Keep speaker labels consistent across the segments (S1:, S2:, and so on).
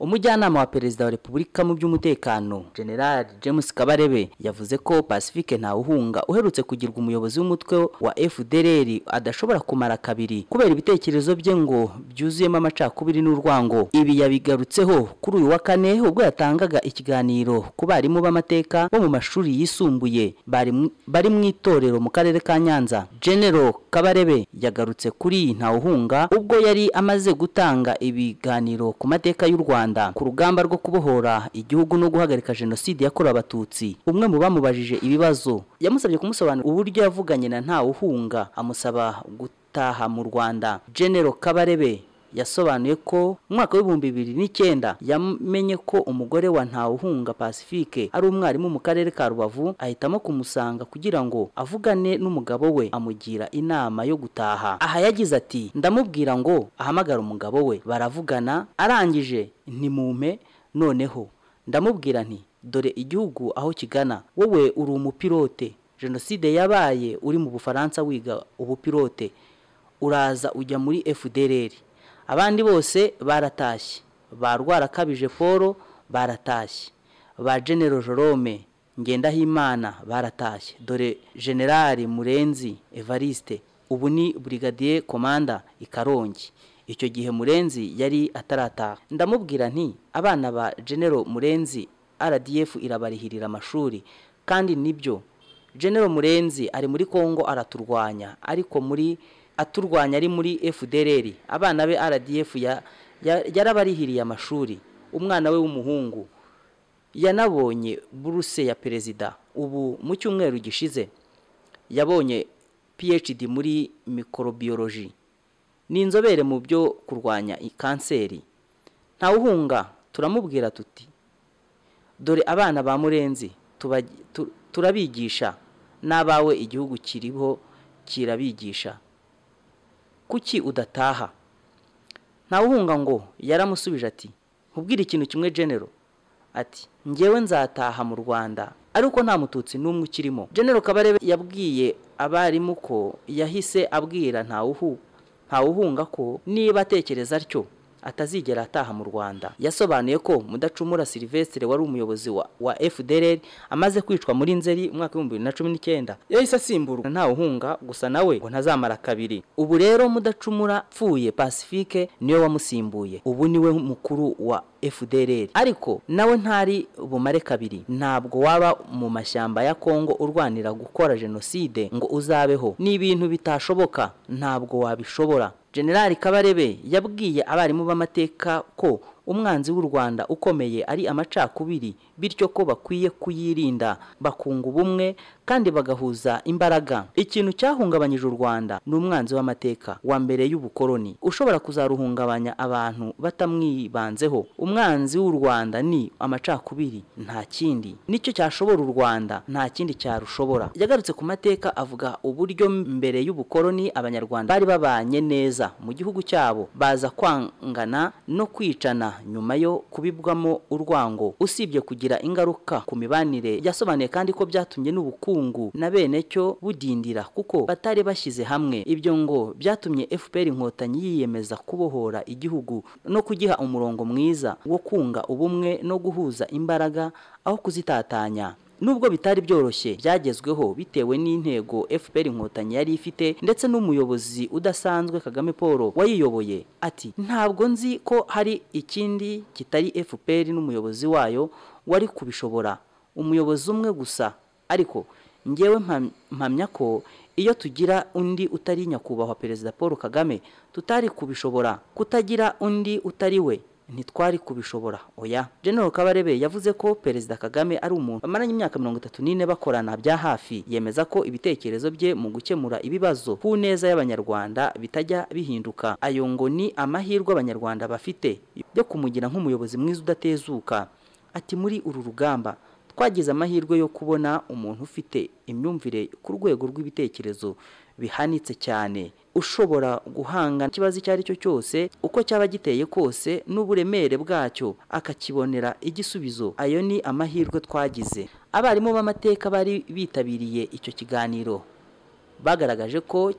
S1: umujyanama wa perezida wa repubulika mu by'umutekano general james kabarebe yavuze ko pacifique ntawuhunga uherutse kugirwa umuyobozi w'umutwe wa fdrr adashobora kumara kabiri kubera ibitekerezo bye ngo byuzuyemo amacakubiri n'urwango. Ibi yabigarutseho kuri uyu wa kane ubwo yatangaga ikiganiro ku barimu b'amateka bo mu mashuri yisumbuye bari mu itorero mu karere ka nyanza. General kabarebe yagarutse kuri ntawuhunga ubwo yari amaze gutanga ibiganiro ku mateka y'u rwanda. Ku rugamba rwo kubohora igihugu no guhagarika jenoside yakorewe abatutsi umwe mu bamubajije ibibazo yamusabye kumusobanurira uburyo yavuganye na ntawuhunga amusaba gutaha mu rwanda. Genero kabarebe yasobanuye ko mu mwaka w'ibihumbi bibiri n'icyenda yamenye ko umugore wa ntawuhunga pacifique ari umwarimu mu karere ka rubavu ahitamo kumusanga kugira ngo avugane n'umugabo we amugira inama yo gutaha. Aha yagize ati ndamubwira ngo ahamagara umugabo we. Baravugana arangije ntimumpe noneho. Ndamubwira nti dore igihugu aho kigana. Wowe uri umupilote. Jenoside yabaye uri mu bufaransa wiga ubupilote. Uraza ujya muri fdrr abandi bose baratashye. Ba rwarakabije paul baratashye. Ba genero jorome ngendahimana baratashye. Dore generali murenzi evariste ubu ni burigadiye komanda i karongi. Icyo gihe murenzi yari atarataha. Ndamubwira nti abana ba genero murenzi rdf irabarihirira amashuri. Kandi ni byo genero murenzi ari muri congo araturwanya ariko muri aturwanya ari muri fdrr abana be rdf yarabarihiriye amashuri. Umwana we w'umuhungu yanabonye buruse ya perezida. Ubu mu cyumweru gishize yabonye phd muri mikorobiyoloji ni inzobere mu byo kurwanya kanseri. Ntawuhunga turamubwira tuti dore abana ba murenzi turabigisha. N'abawe igihugu kiriho kirabigisha. Kuki udataha? Ntawuhunga ngo yaramusubije ati nkubwire ikintu kimwe genero ati ngewe nzataha mu rwanda ariko nta mututsi n'umwe ukirimo. Genero kabarebe yabwiye abarimu ko yahise abwira ntawuhunga ko niba atekereza atyo atazigera ataha mu rwanda. Yasobanuye ko mudacumura silivesitire wari umuyobozi wa, wa fdr amaze kwicwa muri nzeri umwaka cumi n'icyenda. Yahise asimburwa ntawuhunga gusa nawe ngo ntazamara kabiri. Ubu rero mudacumura pfuye pacifique ni we wamusimbuye. Ubu ni we mukuru wa fdr ariko nawe ntari bumare kabiri. Ntabwo waba mu mashyamba ya kongo urwanira gukora jenoside ngo uzabeho. Ni ibintu bitashoboka. Ntabwo wabishobora. Generali kabarebe yabwiye abarimu b'amateka ko umwanzi w'u rwanda ukomeye ari amacakubiri bityo ko bakwiye kuyirinda. Bakunga ubumwe kandi bagahuza imbaraga. Ikintu cyahungabanyije u rwanda ni umwanzi w'amateka wa mbere y'ubukoloni. Ushobora kuzaruhungabanya abantu batamwibanzeho. Umwanzi w'u rwanda ni amacakubiri nta kindi. Nicyo cyashobora u rwanda nta kindi cyarushobora. Yagarutse ku mateka avuga uburyo mbere y'ubukoloni abanyarwanda bari babanye neza. Mu gihugu cyabo baza kwangana no kwicana nyuma yo kubibwamo urwango. Usibye kugira ingaruka ku mibanire yasobanuye kandi ko byatumye n'ubukungu na bene cyo budindira kuko batari bashyize hamwe. Ibyo ngo byatumye fpr inkotanyi yiyemeza kubohora igihugu no kugiha umurongo mwiza wo kunga ubumwe no guhuza imbaraga aho kuzitatanya. Nubwo bitari byoroshye byagezweho bitewe n'intego fpr inkotanyi yari ifite ndetse n'umuyobozi udasanzwe kagame paul wayiyoboye. Ati ntabwo nzi ko hari ikindi kitari fpr n'umuyobozi wayo wari kubishobora. Umuyobozi umwe gusa. Ariko ngewe mpamya ko iyo tugira undi utari nyakubahwa perezida paul kagame tutari kubishobora. Kutagira undi utari we ntitwari kubishobora. Oya. General kabarebe yavuze ko perezida kagame ari umuntu bamaranye imyaka mirongo itatu n'ine bakorana bya hafi. Yemeza ko ibitekerezo bye mu gukemura ibibazo ku neza y'abanyarwanda bitajya bihinduka. Ayo ngo ni amahirwe abanyarwanda bafite yo kumugira nk'umuyobozi mwiza udatezuka. Ati muri uru rugamba twagize amahirwe yo kubona umuntu ufite imyumvire ku rwego rw'ibitekerezo bihanitse cyane. Ushobora guhangana ikibazo icyo ari cyo cyose uko cyaba giteye kose n'uburemere bwacyo. Akakibonera igisubizo. Ayo ni amahirwe twagize. Abarimu b'amateka bari bitabiriye icyo kiganiro. Bagaragaje ko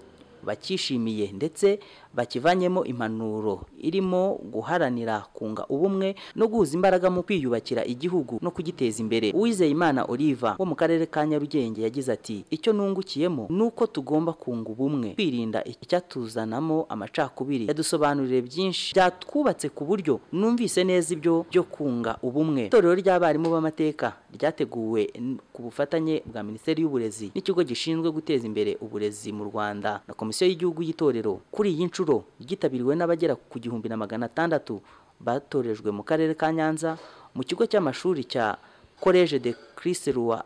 S1: bakishimiye ndetse bakivanyemo impanuro irimo guharanira kunga ubumwe no guhuza imbaraga mu kwiyubakira igihugu no kugiteza imbere. Uwizeyimana oliva wo mu karere ka nyarugenge yagize ati icyo nungukiyemo ni uko tugomba kunga ubumwe kwirinda icyatuzanamo amacakubiri. Yadusobanuriye byinshi. Byatwubatse ku buryo numvise neza ibyo byo kunga ubumwe. Itorero ry'abarimu b'amateka ryateguwe ku bufatanye bwa minisiteri y'uburezi n'ikigo gishinzwe guteza imbere uburezi mu rwanda na komisiyo y'igihugu y'itorero kuri iyi nshuro ryitabiriwe n'abagera ku gihumbi na magana atandatu batorejwe mu karere ka nyanza mu kigo cy'amashuri cya college de christ roi.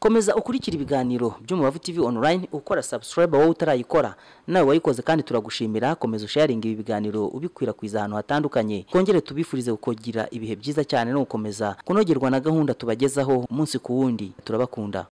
S1: Komeza ukurikira ibiganiro by'umubavu tv online ukora subscribe wowe utarayikora. Nawe wayikoze kandi turagushimira. Komeza usharinga ibi biganiro ubikwirakwiza ahantu hatandukanye. Twongere tubifurize kugira ibihe byiza cyane no gukomeza kunogerwa na gahunda tubagezaho umunsi ku wundi. Turabakunda.